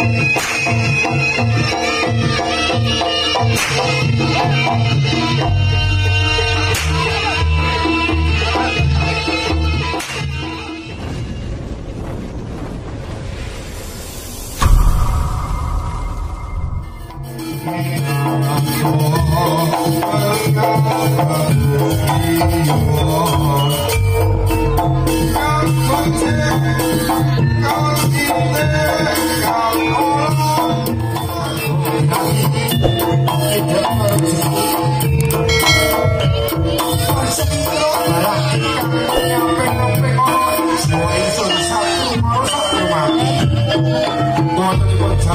フフフフ。Yeah.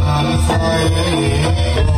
I'm sorry.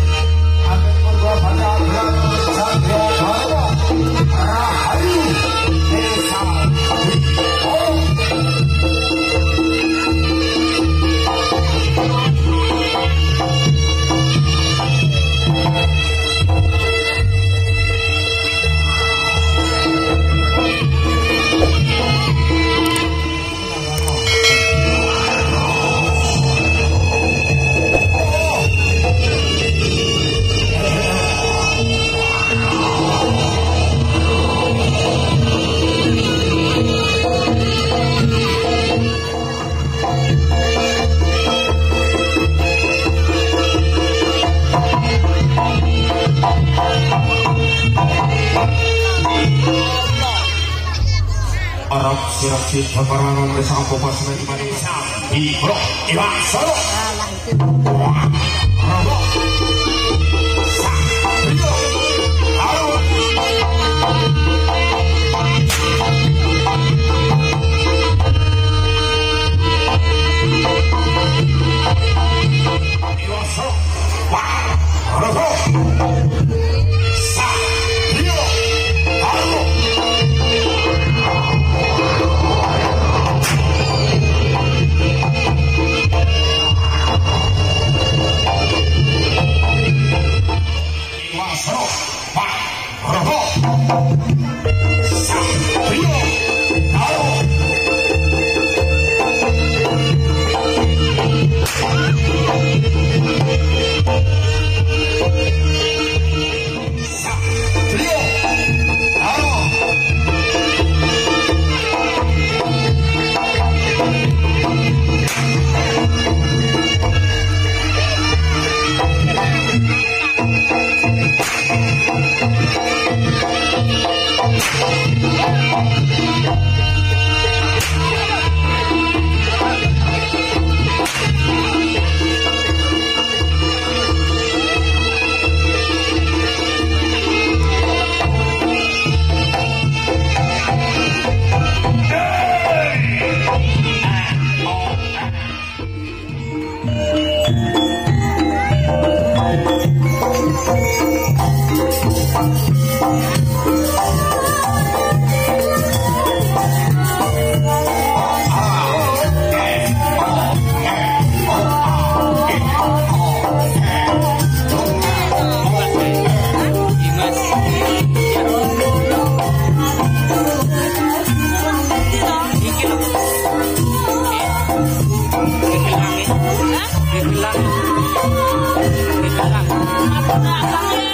Arab siasi sabarana desa apa pas di bro iwa solo Allah itu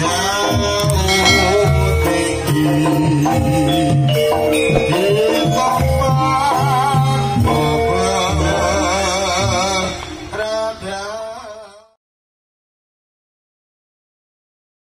Down.